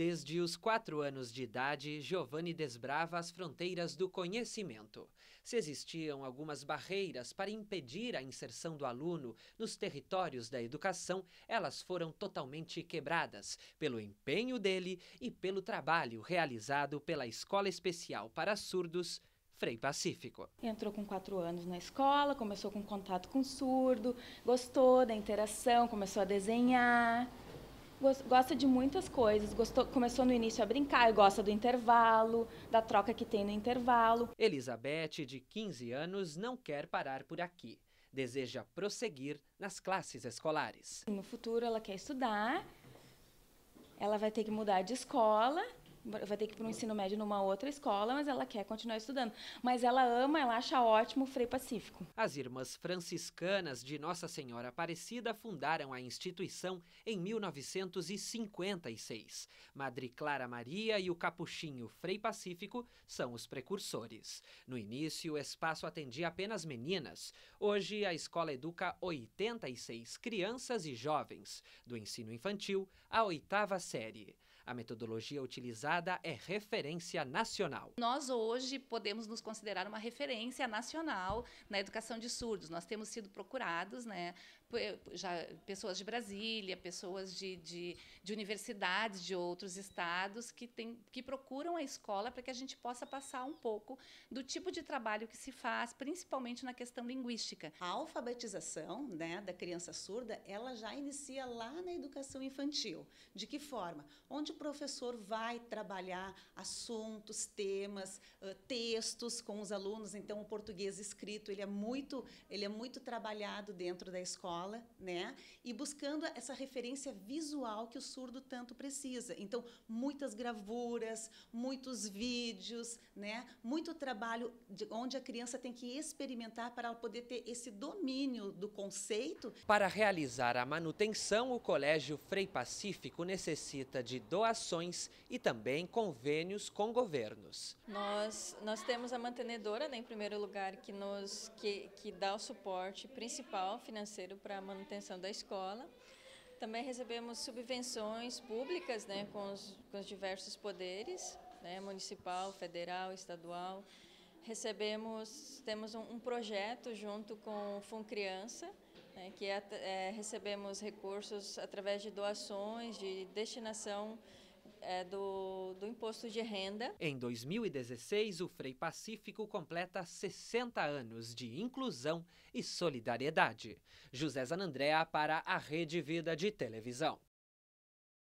Desde os quatro anos de idade, Giovanni desbrava as fronteiras do conhecimento. Se existiam algumas barreiras para impedir a inserção do aluno nos territórios da educação, elas foram totalmente quebradas pelo empenho dele e pelo trabalho realizado pela Escola Especial para Surdos Frei Pacífico. Entrou com quatro anos na escola, começou com contato com surdo, gostou da interação, começou a desenhar gosta de muitas coisas. Gostou, começou no início a brincar, gosta do intervalo, da troca que tem no intervalo. Elizabeth, de 15 anos, não quer parar por aqui. Deseja prosseguir nas classes escolares. No futuro, ela quer estudar, ela vai ter que mudar de escola vai ter que ir para o ensino médio numa outra escola, mas ela quer continuar estudando. Mas ela ama, ela acha ótimo o Frei Pacífico. As irmãs franciscanas de Nossa Senhora Aparecida fundaram a instituição em 1956. Madre Clara Maria e o capuchinho Frei Pacífico são os precursores. No início, o espaço atendia apenas meninas. Hoje, a escola educa 86 crianças e jovens, do ensino infantil à oitava série. A metodologia utilizada é referência nacional. Nós hoje podemos nos considerar uma referência nacional na educação de surdos. Nós temos sido procurados, né, já pessoas de Brasília, pessoas de, de, de universidades de outros estados que, tem, que procuram a escola para que a gente possa passar um pouco do tipo de trabalho que se faz, principalmente na questão linguística. A alfabetização né, da criança surda, ela já inicia lá na educação infantil. De que forma? Onde professor vai trabalhar assuntos, temas, textos com os alunos. Então, o português escrito ele é muito, ele é muito trabalhado dentro da escola, né? E buscando essa referência visual que o surdo tanto precisa. Então, muitas gravuras, muitos vídeos, né? Muito trabalho de, onde a criança tem que experimentar para poder ter esse domínio do conceito. Para realizar a manutenção, o Colégio Frei Pacífico necessita de doações ações e também convênios com governos. Nós, nós temos a mantenedora, né, em primeiro lugar, que, nos, que, que dá o suporte principal financeiro para a manutenção da escola. Também recebemos subvenções públicas né, com, os, com os diversos poderes, né, municipal, federal, estadual. Recebemos, temos um, um projeto junto com o Fun Criança, né, que é, é, recebemos recursos através de doações, de destinação é, do, do imposto de renda. Em 2016, o Frei Pacífico completa 60 anos de inclusão e solidariedade. José Zanandrea para a Rede Vida de Televisão.